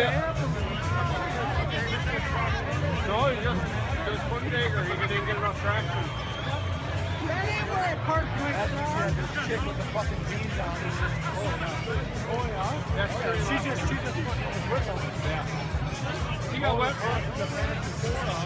No, they No, he just just put digger. He didn't get enough traction. That ain't where I parked my That's car. this chick with the fucking jeans on. is just going up. Oh, yeah? That's Yeah, she just she just put the whip on. He got wet. The minute before on.